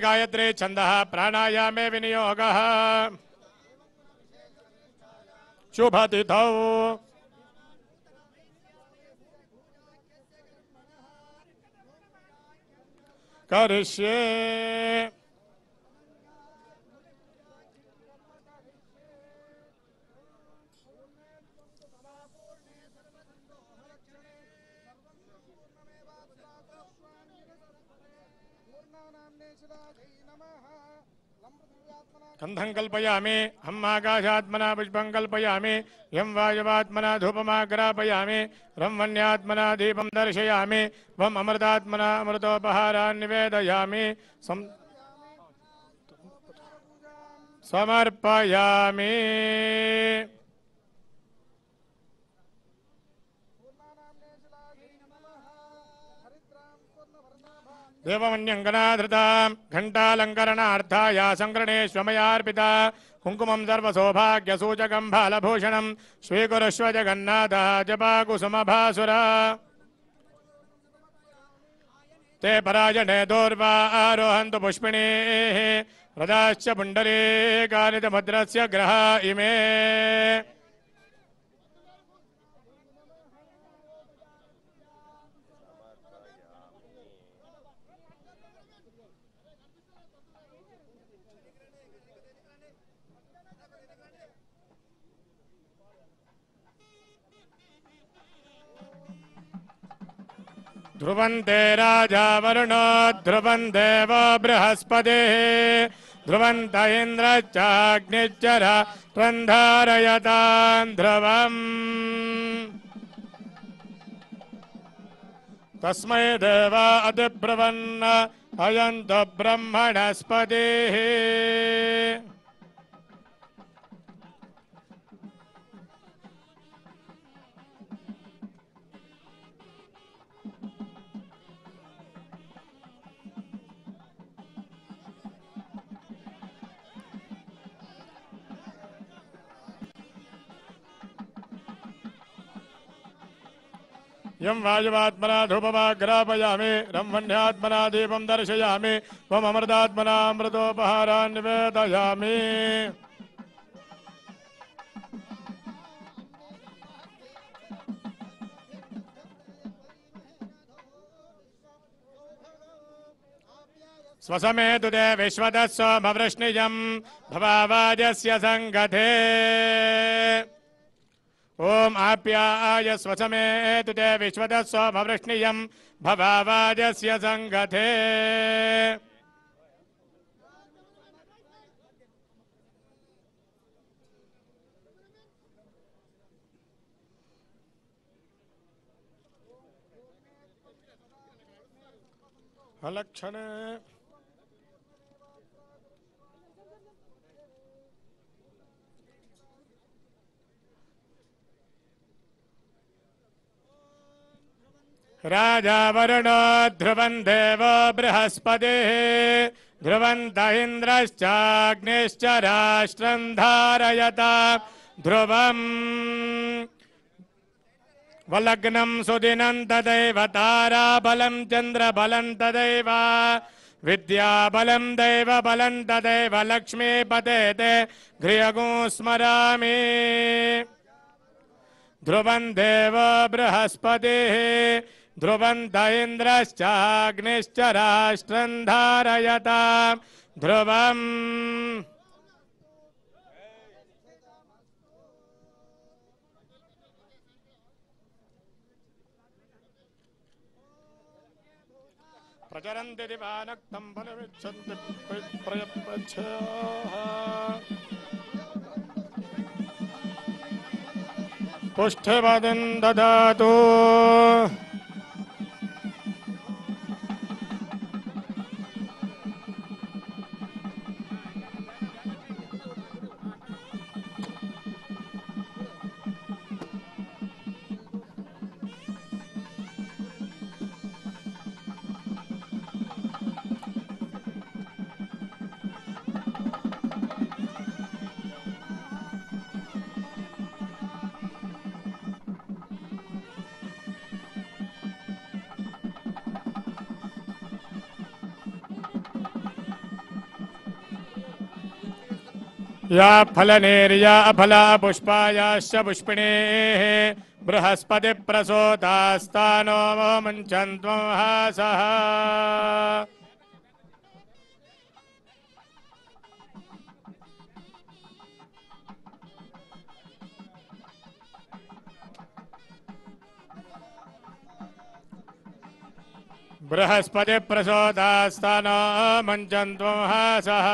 गायत्री प्राणायामे विनियोगः। शुभतिथौ। करिष्ये। गन्धं कल्पयामि हम आकाशात्मना पुष्पं कल्पयामि यं वायुवात्मना धूपमाग्रापयामि, रं वन्यात्मना दीपं दर्शयामि, वम् अमृतात्मना अमृतोपहारान् निवेदयामि समर्पयामि। देवमन्यङ्गनाधृतां घण्टालङ्करणार्थाय सङ्करणेष्वमयार्पिता कुङ्कुमं सर्वसौभाग्यसूचकं फालभूषणं स्वीकुरुष्व जगन्नाथ जपाकुसुमभासुरा। ते पराजने दोर्वा आरोहन्तु पुष्पिणेः रथाश्च पुण्डरीकानितभद्रस्य ग्रहा इमे। ध्रुवन्ते राजा वरुणो ध्रुवन् देवो बृहस्पतिः। ध्रुवन्त इन्द्रश्चाग्निश्चर रन्धारयतान् ध्रुवम्। तस्मै देवा अधिब्रुवन् अयन्तु ब्रह्मणस्पतिः। यं वायुवात्मना धूपमाग्रापयामि रं वह्न्यात्मना दीपं दर्शयामि त्वम् अमृतात्मना अमृतोपहारान् निवेदयामि। स्वसमेतु ते विश्वतः सोमवृष्णिजम् भवावाजस्य सङ्गते ॐ आप्याय स्वसमेतु ते विश्वतः सोमवृष्णियम् भवावाजस्य सङ्गते। अलक्षणे राजा वरुणो ध्रुवन् देवो बृहस्पतिः ध्रुवन्त इन्द्रश्चाग्निश्च राष्ट्रम् धारयता। ध्रुवम् वलग्नम् सुदिनम् तदैव ताराबलम् चन्द्रबलम् तदैव। विद्याबलम् दैवबलम् तदैव लक्ष्मीपते ते घ्रियगुं स्मरामि। ध्रुवन् देवो बृहस्पतिः ध्रुवन्त इन्द्रश्चाग्निश्च राष्ट्रम् धारयता। ध्रुवम्। प्रचरन्ति दिवानक्तं फलमिच्छन्ति प्रयच्छाः पुष्ठवदं ददातु। या फलनेर्या अफला पुष्पायाश्च पुष्पिणेः बृहस्पतिप्रसोतास्तानो मुञ्चन्त्वं हासः। बृहस्पतिप्रसोतास्तानो मुञ्चन्त्वं हासः।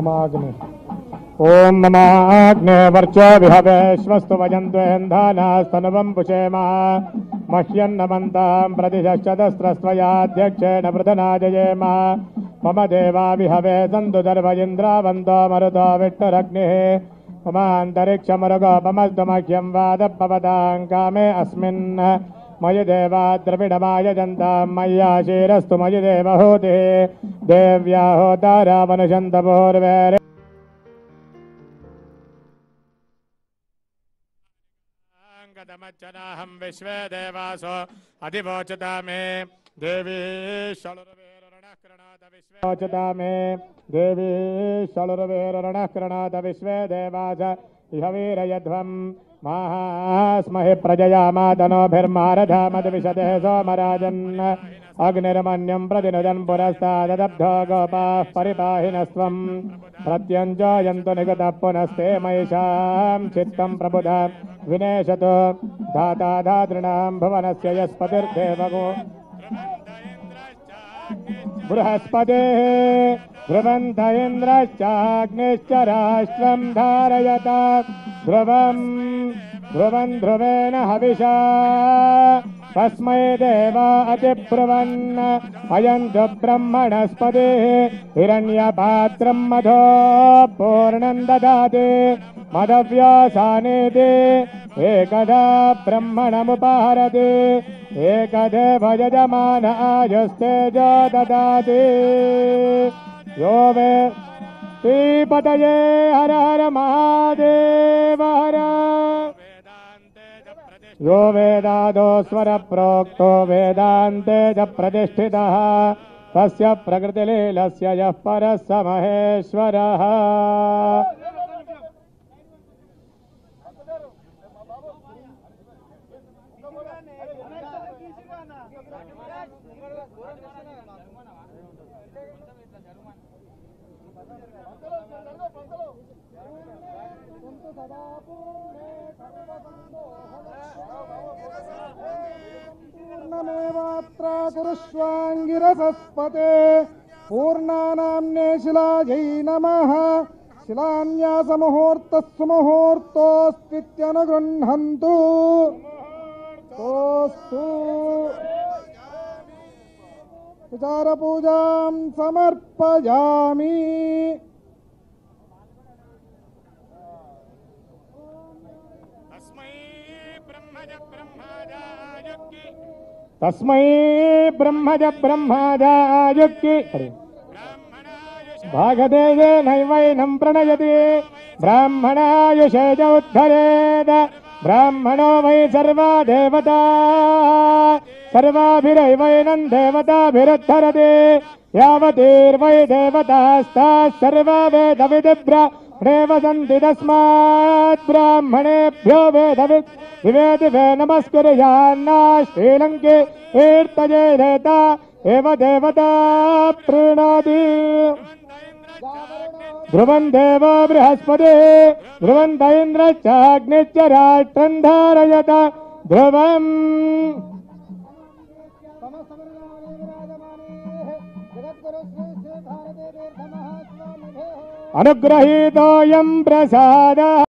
ममाग्ने ॐ ममाग्ने वर्चो विहवेश्वस्तु वजन्त्वेन्धानास्तनुवं पुषेम मह्यन्नमन्तां प्रतिशश्चतस्रस्त्वयाध्यक्षेण वृधनाजयेम मम देवा विहवे सन्तु दर्भ इन्द्रावन्तो मरुतो विष्णुरग्निः ममान्तरिक्षमरुगोपमस्तु मह्यं वादपवतां कामे अस्मिन्। मयि देवा द्रविडमाय जन्तां मय्या क्षीरस्तु मयि देवहूतिः देव्या होतारावनुषन्तपूर्वेरे गतमच्चनाहं विश्वे देवासो अधिवोचता मे देवी शलुरवेरणः कृणात विश्वे रोचता मे देवी शलुर्वेरणः कृणात विश्वे देवास। इह वीरयध्वम्। माहास्महि प्रजया मातनोभिर्मारधामद्विशते सोमराजन् अग्निर्मन्यं प्रतिनुदन् पुरस्तादब्धो गोपाः परिपाहिनस्त्वं प्रत्यञ्जयन्तु निगतः पुनस्ते मयिषां चित्तं प्रबुधा विनेशतु धाता धातॄणां भुवनस्य यस्पतिर्देवगो। बृहस्पतेः ध्रुवन्त इन्द्रश्चाग्निश्च राष्ट्रं धारयत ध्रुवम् ध्रुवन् ध्रुवेण हविषा। तस्मै देवा अतिब्रुवन् अयं तु ब्रह्मणस्पतिः हिरण्यपात्रं मधो पूर्णं ददाति। मदव्यासानेति एकदा ब्रह्मणमुपहरति। एकदेव यजमान आयुस्तेजो ददाति। यो वे श्रीपतये हर हर महादेव हर। यो वेदादो स्वरप्रोक्तो वेदान्ते च प्रतिष्ठितः। तस्य प्रकृतिलीलस्य यः परः स महेश्वरः। पूर्णमेवात्रा कुरुष्वाङ्गिरसस्पते पूर्णानाम्ने शिलायै नमः शिलान्यासमुहूर्तस्सु मुहूर्तोऽस्त्वित्यनुगृह्णन्तु तोऽस्तु। विचारपूजां समर्पयामि। तस्मै ब्रह्मज ब्रह्मजायुक्ति। नैवैनं प्रणयति। ब्राह्मणायुषे च उद्धरेद ब्राह्मणो वै सर्वा देवता सर्वाभिरैवैनम् देवताभिरुद्धरति यावतीर्वै देवतास्ताः सर्वा वेदविदिभ्र विदिभ्य सन्ति तस्मात् ब्राह्मणेभ्यो वेद वेदिभे नमस्कुर्यान्ना श्रीलङ्के कीर्तये देवता एव देवता प्रीणाति। ध्रुवन् देवो बृहस्पतिः भ्रुवन्त इन्द्रश्चाग्निश्च राष्ट्रम् धारयत। ध्रुवम् अनुगृहीतोऽयम् प्रसादः।